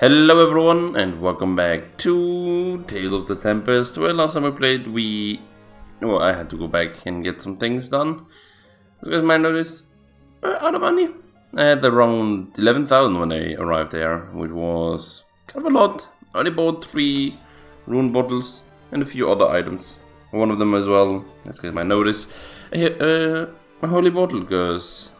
Hello everyone and welcome back to Tale of the Tempest where last time we played we... Well, I had to go back and get some things done. Guys might notice, uh, out of money. I had around 11,000 when I arrived there, which was kind of a lot. I only bought three rune bottles and a few other items. One of them as well, as might notice, uh, a holy bottle because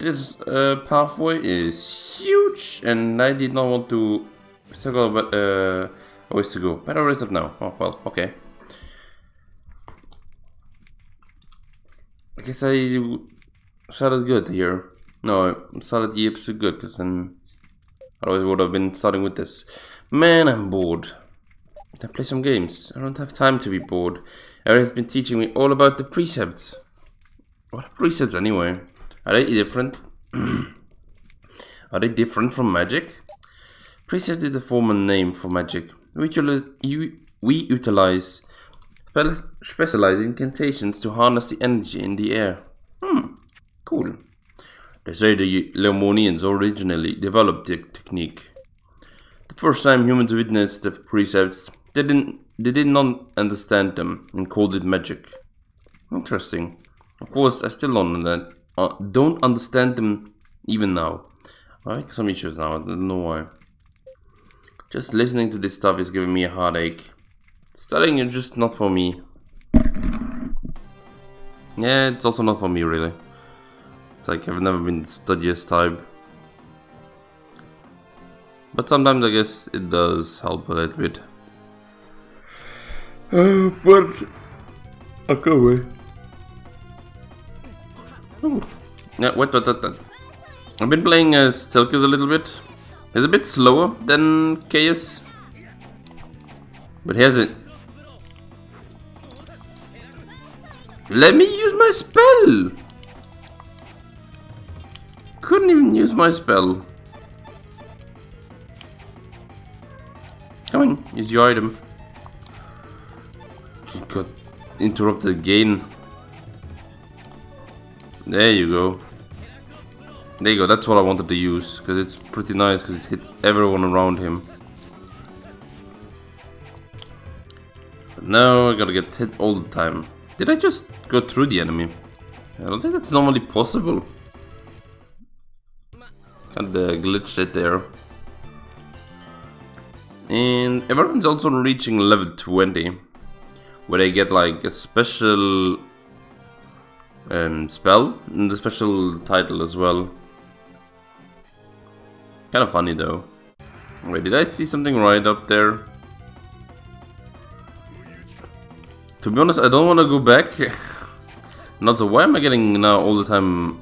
this uh, pathway is huge and I did not want to circle but uh ways to go. Better raise up now. Oh well, okay. I guess I started good here. No, I started the episode good because then otherwise would have been starting with this. Man, I'm bored. I play some games. I don't have time to be bored. Eric has been teaching me all about the precepts. What precepts anyway? Are they different? Are they different from magic? Precept is a formal name for magic. We, we utilize specialized incantations to harness the energy in the air. Hmm, cool. They say the Lemonians originally developed the technique. The first time humans witnessed the precepts, they didn't they did not understand them and called it magic. Interesting. Of course, I still don't uh, don't understand them even now. I have some issues now, I don't know why. Just listening to this stuff is giving me a heartache. Studying is just not for me. Yeah, it's also not for me really. It's like I've never been the studious type. But sometimes I guess it does help a little bit. Uh, but... Okay, Ooh. Yeah, wait, wait, wait, wait. I've been playing uh, as Tilkis a little bit. He's a bit slower than Caius. But here's it. Let me use my spell! Couldn't even use my spell. Come on, use your item. Got interrupted again. There you go. There you go, that's what I wanted to use, because it's pretty nice, because it hits everyone around him. But now I gotta get hit all the time. Did I just go through the enemy? I don't think that's normally possible. Kinda glitched it there. And everyone's also reaching level 20, where they get like a special um, spell and the special title as well. Kind of funny though. Wait, did I see something right up there? To be honest, I don't want to go back. Not so why am I getting now all the time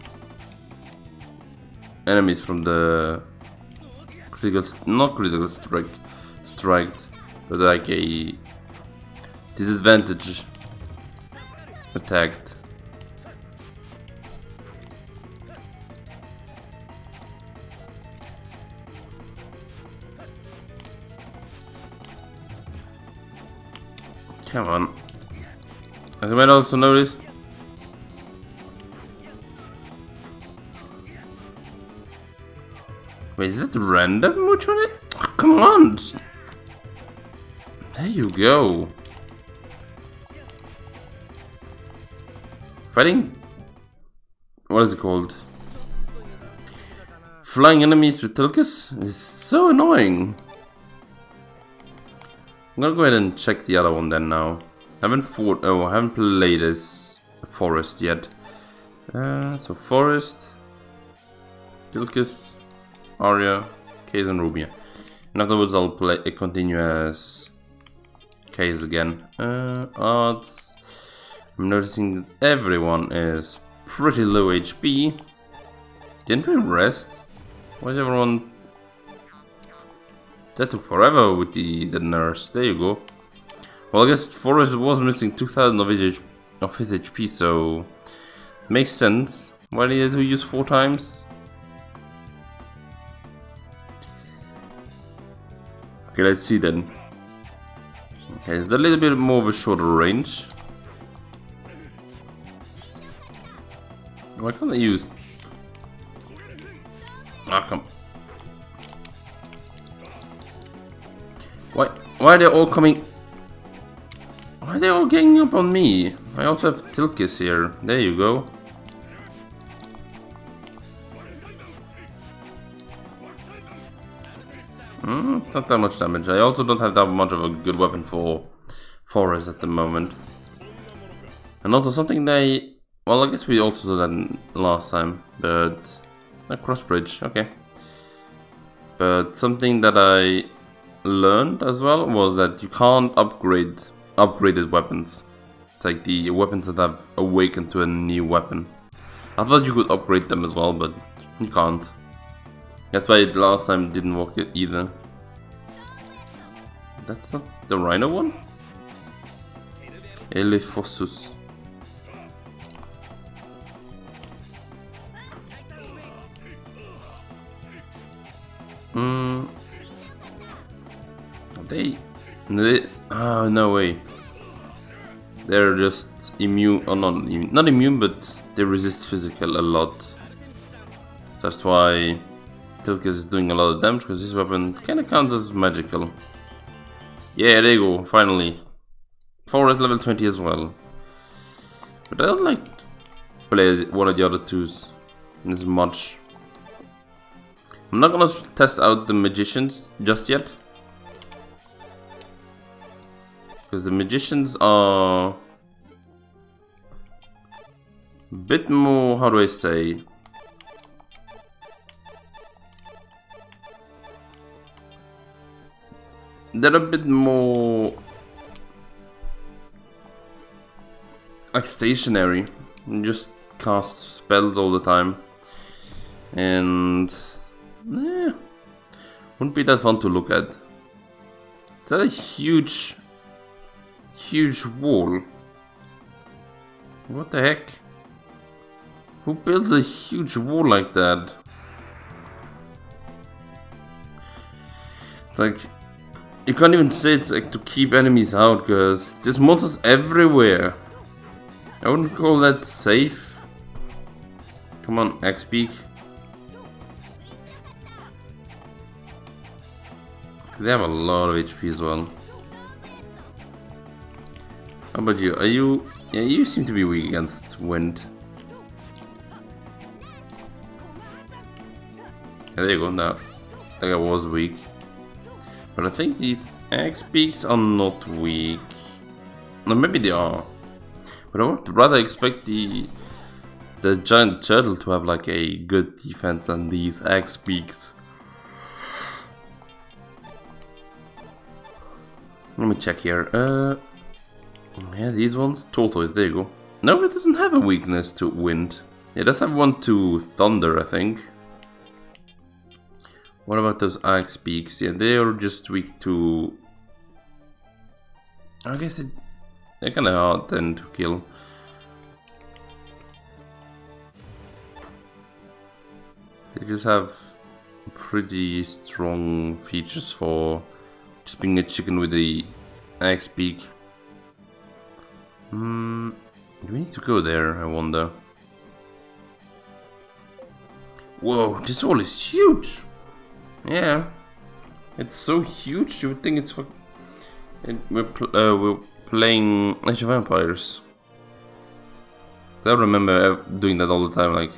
enemies from the critical, not critical strike, strike, but like a disadvantage attacked. Come on. As you might also notice, Wait, is it random which one it? Oh, come on! There you go. Fighting... What is it called? Flying enemies with Tilkis is so annoying. I'm gonna go ahead and check the other one then now. I haven't fought, oh, I haven't played as Forest yet. Uh, so Forest, Tilkis, Arya, Caius and Rubia. In other words, I'll play uh, continue as Caius again. Uh, odds. I'm noticing that everyone is pretty low HP. Didn't we rest? Why is everyone that took forever with the, the nurse. There you go. Well, I guess Forest was missing 2000 of his, of his HP, so... Makes sense. Why did he use four times? Okay, let's see then. Okay, it's a little bit more of a shorter range. Why can't I use... Ah, come Why, why are they all coming... Why are they all ganging up on me? I also have Tilkis here. There you go. Mm, not that much damage. I also don't have that much of a good weapon for Forest at the moment. And also something they... Well, I guess we also saw that last time, but... A cross bridge, okay. But something that I learned as well was that you can't upgrade upgraded weapons. It's like the weapons that have awakened to a new weapon. I thought you could upgrade them as well, but you can't. That's why last time didn't work either. That's not the rhino one? Elefossus. Hmm. They, they, oh no way. They're just immune, or not immune, not immune, but they resist physical a lot. That's why Tilkis is doing a lot of damage because this weapon kind of counts as magical. Yeah, there you go, finally. Forest level 20 as well. But I don't like play one of the other twos as much. I'm not gonna test out the magicians just yet. Because the magicians are a bit more, how do I say, they're a bit more like stationary you just cast spells all the time. And eh, wouldn't be that fun to look at. It's a huge huge wall what the heck who builds a huge wall like that it's like you can't even say it's like to keep enemies out, because there's monsters everywhere. I wouldn't call that safe. Come on, Axe Beak. They have a lot of HP as well. How about you? Are you... Yeah, you seem to be weak against wind. Yeah, there you go, now. That guy was weak. But I think these Axe Beaks are not weak. No, maybe they are. But I would rather expect the the giant turtle to have like a good defense than these Axe Beaks. Let me check here. Uh, Oh, yeah, these ones. Tortoise, there you go. No, it doesn't have a weakness to wind. It does have one to thunder, I think. What about those axe beaks? Yeah, they are just weak to... I guess it, they're kinda hard then to kill. They just have pretty strong features for just being a chicken with the axe beak. Hmm, do we need to go there, I wonder? Whoa, this wall is huge! Yeah. It's so huge, you would think it's we're, pl uh, we're playing Age of Empires. I remember doing that all the time, like,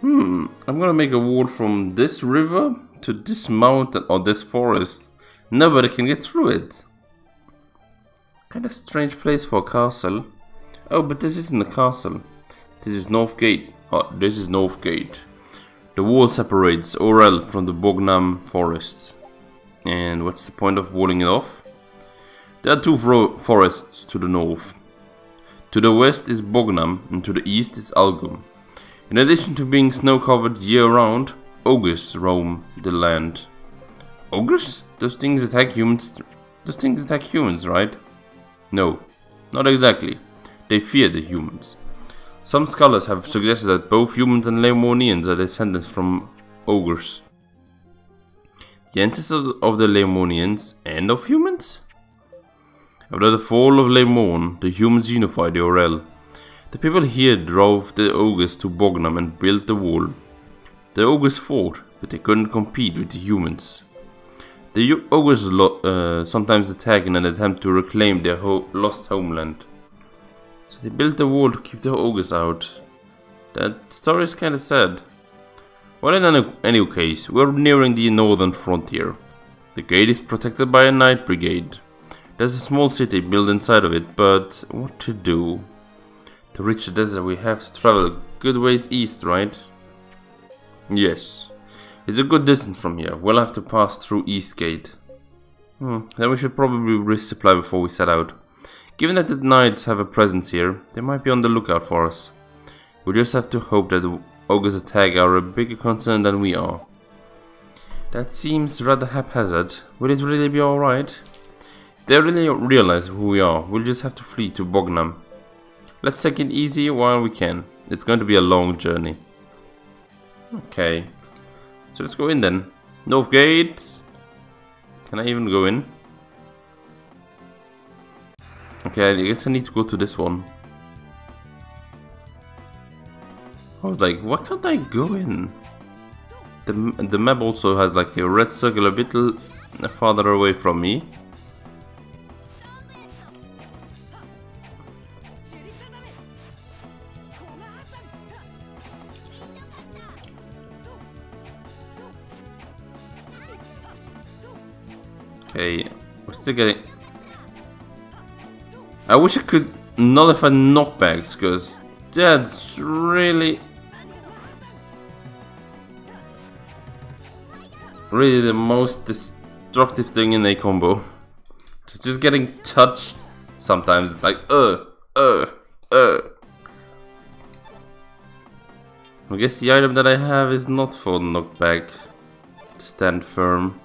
hmm, I'm gonna make a wall from this river to this mountain or this forest. Nobody can get through it. Kind of strange place for a castle. Oh, but this isn't a castle. This is North Gate. Oh, this is North Gate. The wall separates Orel from the Bognam forest. And what's the point of walling it off? There are two forests to the north. To the west is Bognam and to the east is Algum. In addition to being snow covered year round, ogres roam the land. Ogres? Those things attack humans. Those things attack humans, right? No, not exactly. They fear the humans. Some scholars have suggested that both humans and Lemonians are descendants from ogres. The ancestors of the Lemonians and of humans? After the fall of Lemon, the humans unified the Orel. The people here drove the ogres to Bognam and built the wall. The ogres fought, but they couldn't compete with the humans. The ogres uh, sometimes attack in an attempt to reclaim their ho lost homeland. So they built a wall to keep the ogres out. That story is kinda sad. Well in any, any case, we're nearing the northern frontier. The gate is protected by a knight brigade. There's a small city built inside of it, but what to do? To reach the desert we have to travel a good ways east, right? Yes. It's a good distance from here. We'll have to pass through East Gate. Hmm. Then we should probably resupply before we set out. Given that the knights have a presence here, they might be on the lookout for us. We just have to hope that the ogres attack are a bigger concern than we are. That seems rather haphazard. Will it really be alright? They really realize who we are. We'll just have to flee to Bognam. Let's take it easy while we can. It's going to be a long journey. Okay. So let's go in then. North gate. Can I even go in? Okay, I guess I need to go to this one. I was like, why can't I go in? The, the map also has like a red circle a bit farther away from me. Okay, we're still getting... I wish I could nullify knockbacks, because that's really... Really the most destructive thing in a combo. just getting touched sometimes, like, uh, uh, uh. I guess the item that I have is not for knockback. To stand firm.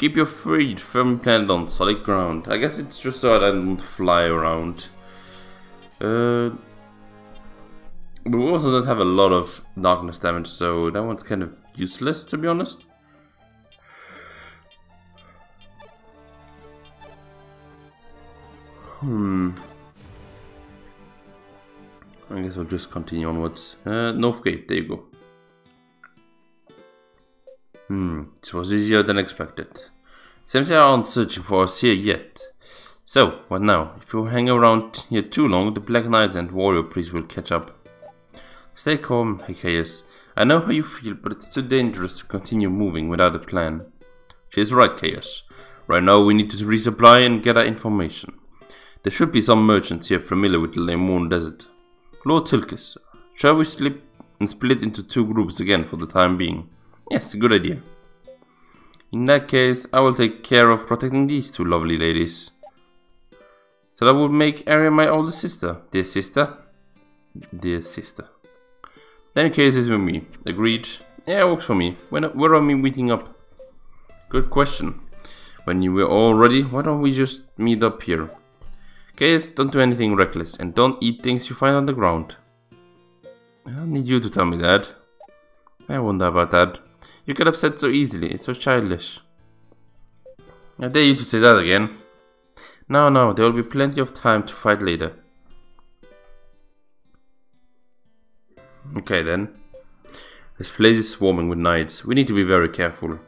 Keep your feet firmly planted on solid ground. I guess it's just so I don't fly around. Uh, but we also don't have a lot of darkness damage, so that one's kind of useless, to be honest. Hmm. I guess I'll just continue onwards. Uh, Northgate, there you go. Hmm, it was easier than expected. Seems they aren't searching for us here yet. So, what now? If you hang around here too long, the Black Knights and Warrior Priests will catch up. Stay calm, Caius. I know how you feel, but it's too dangerous to continue moving without a plan. She's right, Caius. Right now we need to resupply and gather information. There should be some merchants here familiar with the Lemoon Desert. Lord Tilkis, shall we slip and split into two groups again for the time being? Yes, good idea. In that Caius, I will take care of protecting these two lovely ladies. So that would make Arya my older sister. Dear sister? Dear sister. Then case it's with me. Agreed. Yeah, works for me. When, where are we meeting up? Good question. When you were all ready, why don't we just meet up here? Caius, don't do anything reckless and don't eat things you find on the ground. I don't need you to tell me that. I wonder about that. You get upset so easily, it's so childish. I dare you to say that again. No, no, there will be plenty of time to fight later. Okay then. This place is swarming with knights. We need to be very careful.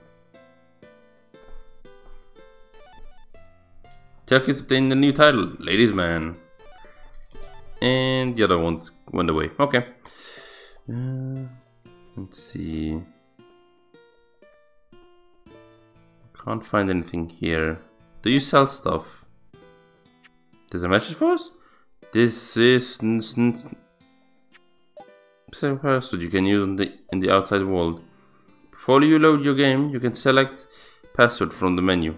Tilkis obtained the new title, Ladies Man. And the other ones went away. Okay. Uh, let's see. Can't find anything here. Do you sell stuff? There's a message for us? This is same password uh, you can use in the in the outside world. Before you load your game, you can select password from the menu.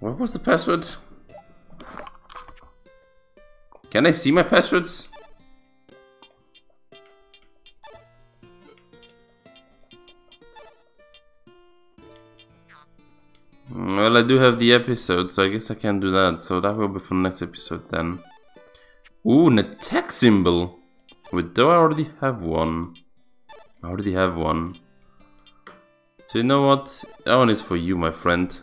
What was the password? Can I see my passwords? Well, I do have the episode, so I guess I can do that. So that will be for next episode then. Ooh, an attack symbol. Wait, do I already have one? I already have one. So you know what? That one is for you, my friend.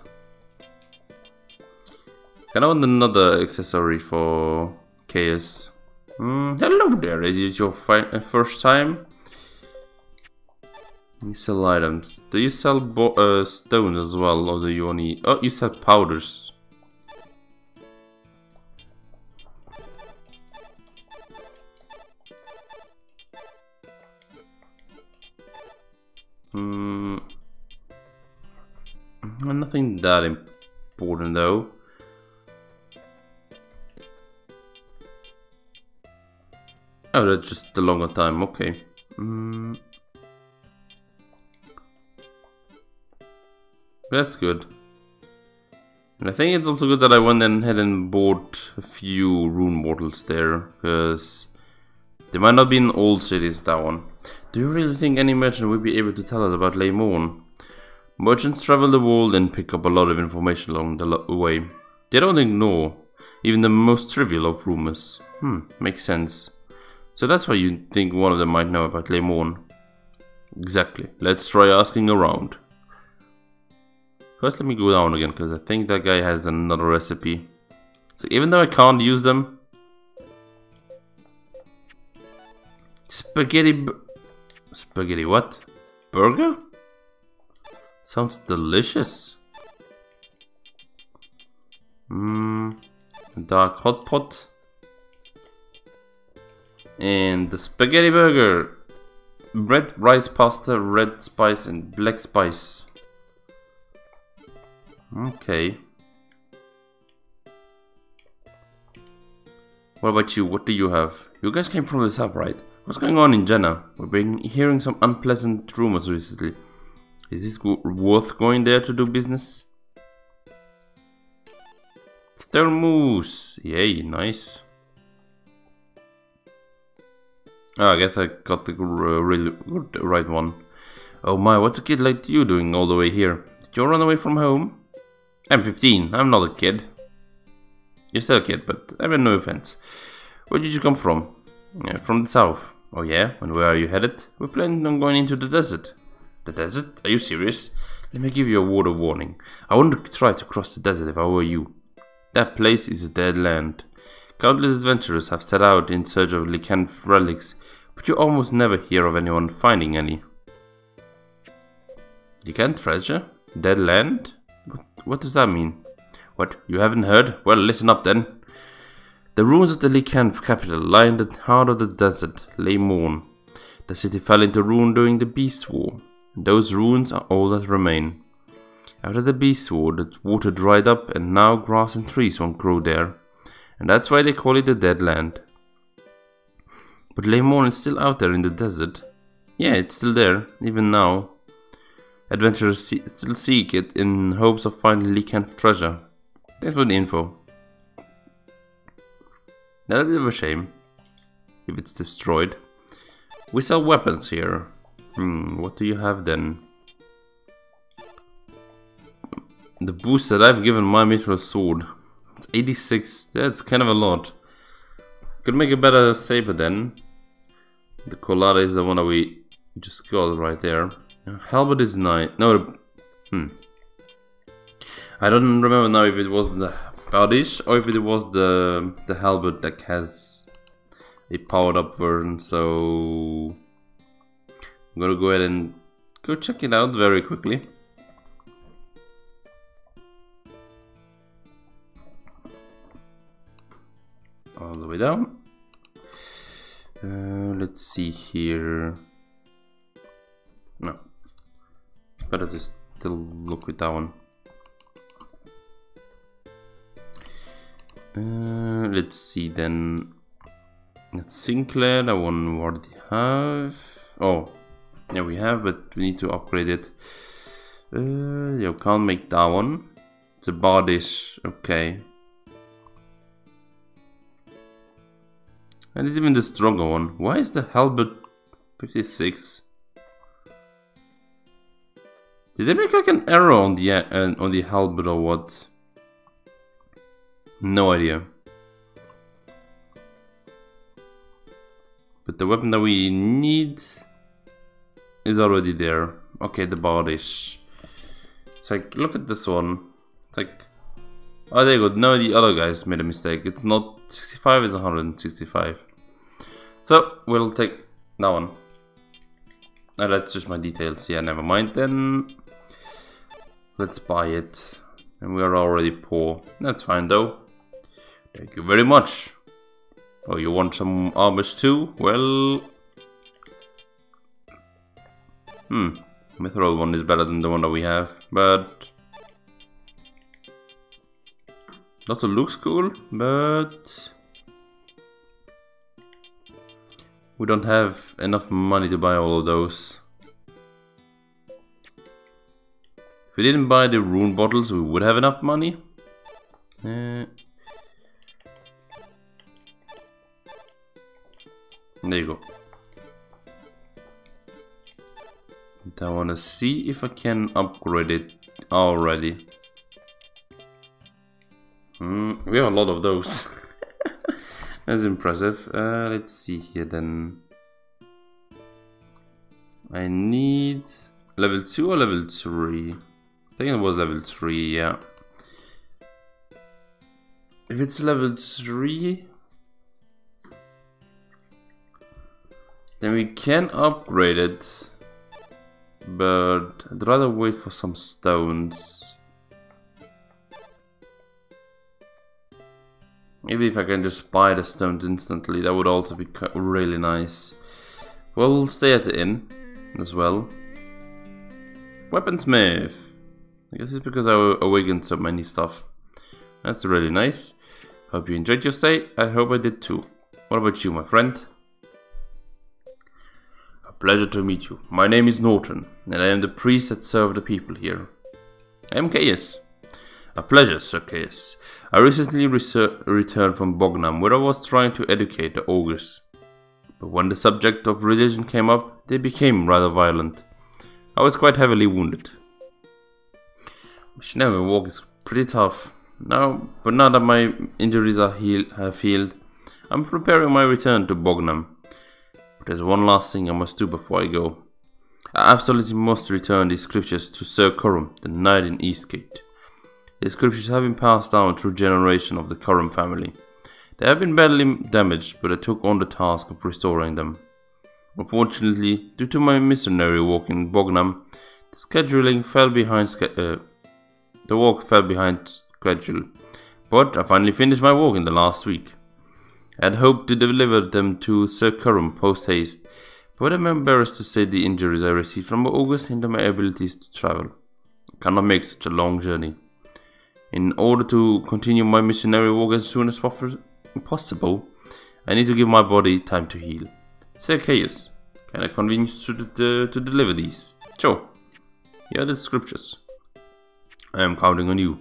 Can I want another accessory for Caius? Mm, hello there, is it your uh, first time? Sell items. Do you sell uh, stones as well, or do you only... Oh, you sell powders. Hmm. Nothing that important though. Oh, that's just a longer time, okay. Mm. That's good. And I think it's also good that I went ahead and bought a few rune bottles there, because they might not be in all cities, that one. Do you really think any merchant will be able to tell us about Leymorn? Merchants travel the world and pick up a lot of information along the way. They don't ignore even the most trivial of rumors. Hmm, makes sense. So that's why you think one of them might know about Leymorn. Exactly. Let's try asking around. First let me go down again, because I think that guy has another recipe. So even though I can't use them... Spaghetti... Spaghetti what? Burger? Sounds delicious. Mmm... Dark hot pot. And the spaghetti burger. Red rice pasta, red spice and black spice. Okay. What about you? What do you have? You guys came from the south, right? What's going on in Jena? We've been hearing some unpleasant rumors recently. Is this worth going there to do business? Moose! Yay, nice. Oh, I guess I got the uh, really good right one. Oh my, what's a kid like you doing all the way here? Did you run away from home? I'm 15. I'm not a kid. You're still a kid, but I mean no offense. Where did you come from? From the south. Oh yeah? And where are you headed? We're planning on going into the desert. The desert? Are you serious? Let me give you a word of warning. I wouldn't try to cross the desert if I were you. That place is a dead land. Countless adventurers have set out in search of lycanth relics, but you almost never hear of anyone finding any. Lycanth treasure? Dead land? What does that mean? What, you haven't heard? Well, listen up then. The ruins of the Lycanth capital lie in the heart of the desert, Leymorn. The city fell into ruin during the Beast War. Those ruins are all that remain. After the Beast War, the water dried up and now grass and trees won't grow there. And that's why they call it the Dead Land. But Leymorn is still out there in the desert. Yeah, it's still there, even now. Adventurers see still seek it in hopes of finding Lycanth treasure. Thanks for the info. That's a bit of a shame. If it's destroyed. We sell weapons here. Hmm, what do you have then? The boost that I've given my mithril sword. It's 86. That's kind of a lot. Could make a better saber then. The colada is the one that we just got right there. Halberd is nine. No, hmm. I don't remember now if it was the Bardiche or if it was the the halberd that has a powered up version. So I'm gonna go ahead and go check it out very quickly. All the way down. Uh, let's see here. Better to still look with that one. Uh, let's see then. That's Sinclair, that one we already have. Oh, yeah, we have, but we need to upgrade it. Uh, you can't make that one. It's a bardiche, okay. And it's even the stronger one. Why is the halberd 56? Did they make like an error on the uh, on the halberd or what? No idea. But the weapon that we need is already there. Okay, the bardiche. It's like, look at this one. It's like, oh, there you go. No, the other guys made a mistake. It's not 65, it's 165. So, we'll take that one. Oh, that's just my details. Yeah, never mind then. Let's buy it. And we are already poor. That's fine though. Thank you very much. Oh, you want some armors too? Well... Hmm. Mithril one is better than the one that we have, but... Lots of looks cool, but... We don't have enough money to buy all of those. If we didn't buy the rune bottles, we would have enough money. Uh, there you go. I want to see if I can upgrade it already. Mm, we have a lot of those. That's impressive. Uh, let's see here then. I need level 2 or level 3? I think it was level 3, yeah. If it's level 3, then we can upgrade it. But I'd rather wait for some stones. Maybe if I can just buy the stones instantly, that would also be really nice. Well, we'll stay at the inn as well. Weaponsmith. I guess it's because I awakened so many stuff. That's really nice. Hope you enjoyed your stay. I hope I did too. What about you, my friend? A pleasure to meet you. My name is Norton, and I am the priest that serve the people here. I am Caius. A pleasure, Sir Caius. I recently returned from Bognam, where I was trying to educate the ogres. But when the subject of religion came up, they became rather violent. I was quite heavily wounded. Missionary walk is pretty tough. Now, but now that my injuries are healed, have healed, I'm preparing my return to Bognam. But there's one last thing I must do before I go. I absolutely must return these scriptures to Sir Coram, the knight in Eastgate. The scriptures have been passed down through generations of the Coram family. They have been badly damaged, but I took on the task of restoring them. Unfortunately, due to my missionary walk in Bognam, the scheduling fell behind uh, the walk fell behind schedule. But I finally finished my walk in the last week. I had hoped to deliver them to Sir Coram post haste, but I'm embarrassed to say the injuries I received from August hinder my abilities to travel. I cannot make such a long journey. In order to continue my missionary work as soon as possible, I need to give my body time to heal. Sir Caius, can I convince you to, to deliver these? Sure. Here are the scriptures. I am counting on you.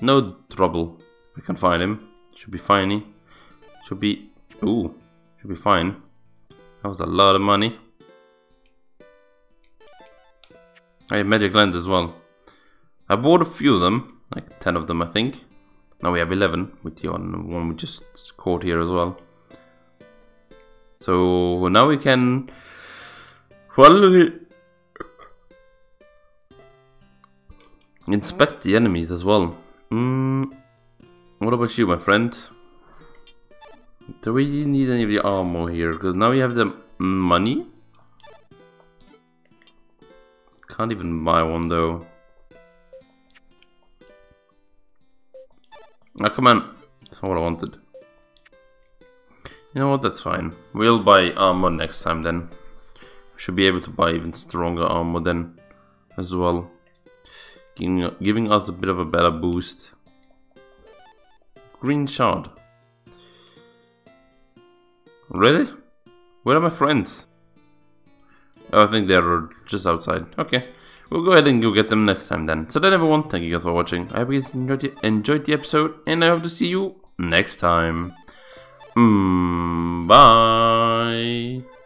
No trouble. We can find him. Should be fine. Should be... Ooh. Should be fine. That was a lot of money. I have magic lens as well. I bought a few of them like 10 of them I think. Now we have 11 with the one we just caught here as well. So now we can finally inspect the enemies as well. Mm, what about you, my friend? Do we need any of the armor here? Because now we have the money. Can't even buy one though. Oh, come on. That's not what I wanted. You know what, that's fine. We'll buy armor next time then. We Should be able to buy even stronger armor then as well. Giving, giving us a bit of a better boost. Green shard. Really? Where are my friends? Oh, I think they're just outside. Okay. We'll go ahead and go get them next time then. So then everyone, thank you guys for watching. I hope you guys enjoyed the, enjoyed the episode and I hope to see you next time. Mm, bye.